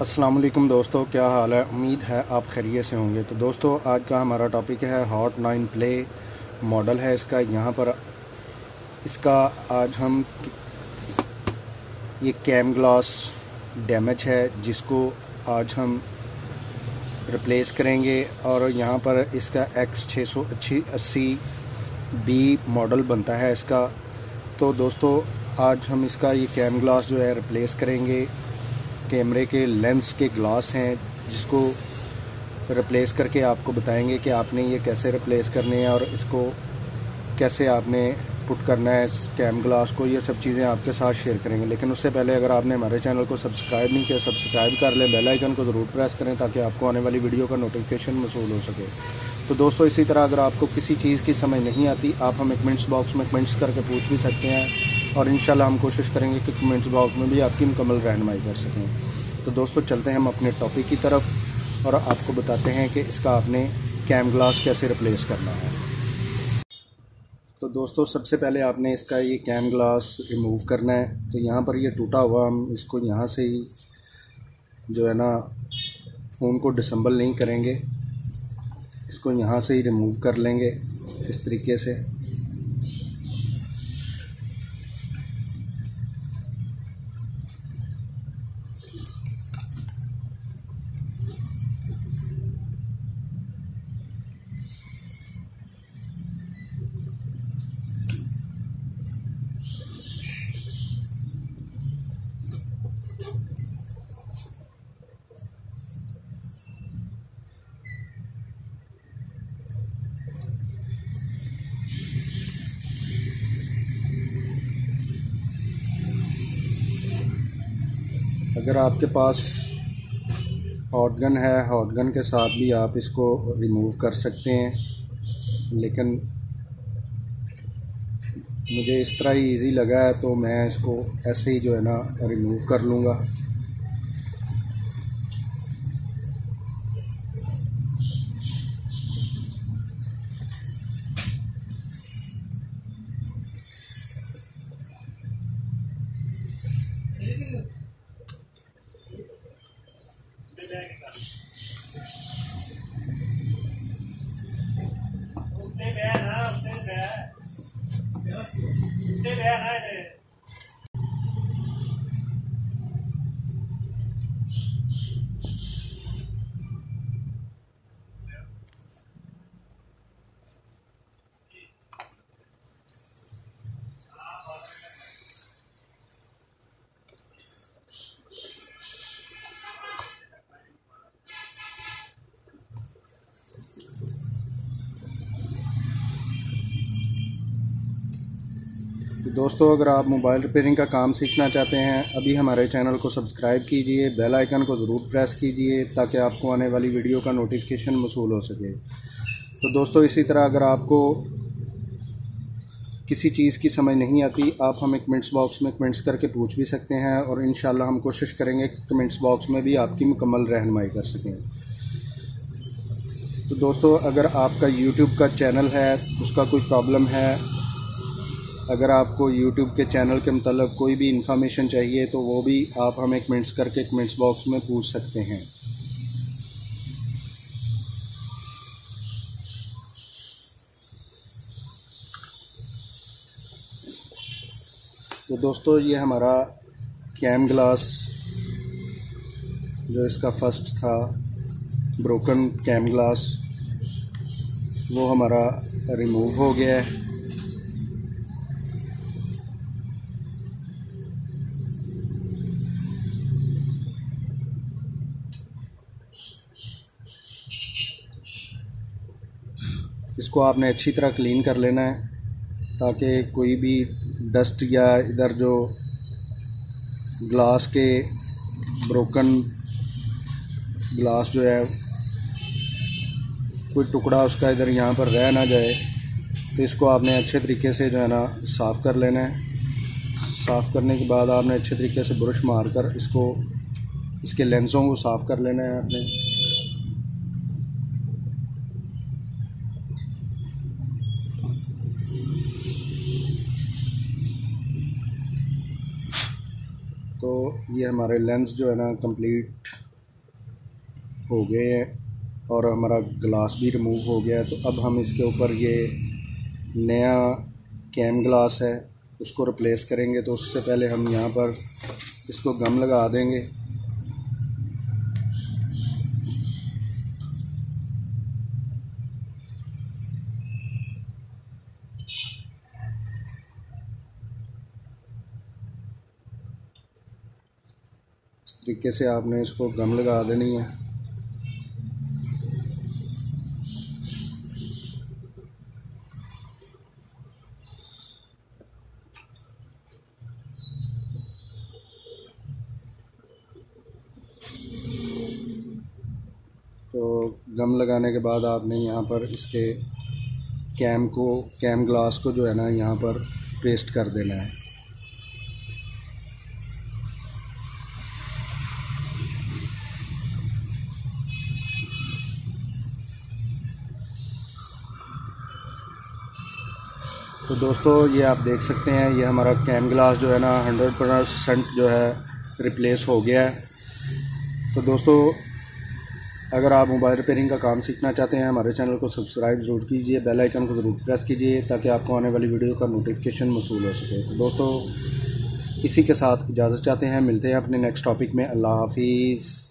अस्सलाम वालेकुम दोस्तों, क्या हाल है? उम्मीद है आप खैरियत से होंगे। तो दोस्तों, आज का हमारा टॉपिक है हॉट नाइन प्ले मॉडल है इसका। यहाँ पर इसका आज हम ये कैम ग्लास डैमेज है, जिसको आज हम रिप्लेस करेंगे। और यहाँ पर इसका एक्स छः सौ अस्सी बी मॉडल बनता है इसका। तो दोस्तों, आज हम इसका ये कैम ग्लास जो है रिप्लेस करेंगे। कैमरे के लेंस के ग्लास हैं, जिसको रिप्लेस करके आपको बताएँगे कि आपने ये कैसे रिप्लेस करने हैं और इसको कैसे आपने पुट करना है कैम ग्लास को, ये सब चीज़ें आपके साथ शेयर करेंगे। लेकिन उससे पहले अगर आपने हमारे चैनल को सब्सक्राइब नहीं किया सब्सक्राइब कर लें बेल आइकन को ज़रूर प्रेस करें ताकि आपको आने वाली वीडियो का नोटिफिकेशन मसूल हो सके। तो दोस्तों, इसी तरह अगर आपको किसी चीज़ की समझ नहीं आती, आप हमें कमेंट्स बॉक्स में कमेंट्स करके पूछ भी सकते हैं। और इन हम कोशिश करेंगे कि कमेंट्स बॉक्स में भी आपकी मुकम्मल रहनमाई कर सकें। तो दोस्तों, चलते हैं हम अपने टॉपिक की तरफ़ और आपको बताते हैं कि इसका आपने कैम ग्लास कैसे रिप्लेस करना है। तो दोस्तों, सबसे पहले आपने इसका ये कैम ग्लास रिमूव करना है। तो यहाँ पर ये टूटा हुआ, हम इसको यहाँ से ही जो है ना फ़ोन को डिसम्बल नहीं करेंगे। इसको यहाँ से ही रिमूव कर लेंगे, इस तरीके से। अगर आपके पास हॉट गन है हॉट गन के साथ भी आप इसको रिमूव कर सकते हैं। लेकिन मुझे इस तरह ही इजी लगा है तो मैं इसको ऐसे ही जो है ना रिमूव कर लूँगा। ਉੱਤੇ 这边还。तो दोस्तों, अगर आप मोबाइल रिपेयरिंग का काम सीखना चाहते हैं, अभी हमारे चैनल को सब्सक्राइब कीजिए, बेल आइकन को ज़रूर प्रेस कीजिए, ताकि आपको आने वाली वीडियो का नोटिफिकेशन मसूल हो सके। तो दोस्तों, इसी तरह अगर आपको किसी चीज़ की समझ नहीं आती, आप हमें कमेंट्स बॉक्स में कमेंट्स करके पूछ भी सकते हैं और इन हम कोशिश करेंगे कमेंट्स बॉक्स में भी आपकी मुकम्मल रहनमाई कर सकें। तो दोस्तों, अगर आपका यूट्यूब का चैनल है, उसका कोई प्रॉब्लम है अगर आपको यूट्यूब के चैनल के मतलब कोई भी इंफॉर्मेशन चाहिए तो वो भी आप हमें कमेंट्स करके कमेंट्स बॉक्स में पूछ सकते हैं। तो दोस्तों, ये हमारा कैम ग्लास जो इसका फ़र्स्ट था ब्रोकन कैम ग्लास वो हमारा रिमूव हो गया है। इसको आपने अच्छी तरह क्लीन कर लेना है, ताकि कोई भी डस्ट या इधर जो ग्लास के ब्रोकन ग्लास जो है, कोई टुकड़ा उसका इधर यहाँ पर रह ना जाए तो इसको आपने अच्छे तरीके से जो है ना साफ़ कर लेना है। साफ़ करने के बाद आपने अच्छे तरीके से ब्रश मार कर इसको, इसके लेंसों को साफ़ कर लेना है आपने। तो ये हमारे लेंस जो है ना कंप्लीट हो गए हैं और हमारा ग्लास भी रिमूव हो गया है। तो अब हम इसके ऊपर ये नया कैम ग्लास है, उसको रिप्लेस करेंगे। तो उससे पहले हम यहाँ पर इसको गम लगा देंगे। तरीके से आपने इसको गम लगा देनी है। तो गम लगाने के बाद आपने यहाँ पर इसके कैम को, कैम ग्लास को जो है ना यहाँ पर पेस्ट कर देना है। तो दोस्तों, ये आप देख सकते हैं, ये हमारा कैम ग्लास जो है ना हंड्रेड परसेंट जो है रिप्लेस हो गया है। तो दोस्तों, अगर आप मोबाइल रिपेयरिंग का काम सीखना चाहते हैं, हमारे चैनल को सब्सक्राइब ज़रूर कीजिए बेल आइकन को ज़रूर प्रेस कीजिए, ताकि आपको आने वाली वीडियो का नोटिफिकेशन मसूल हो सके। तो दोस्तों, इसी के साथ इजाज़त चाहते हैं, मिलते हैं अपने नेक्स्ट टॉपिक में। अल्लाह हाफिज़।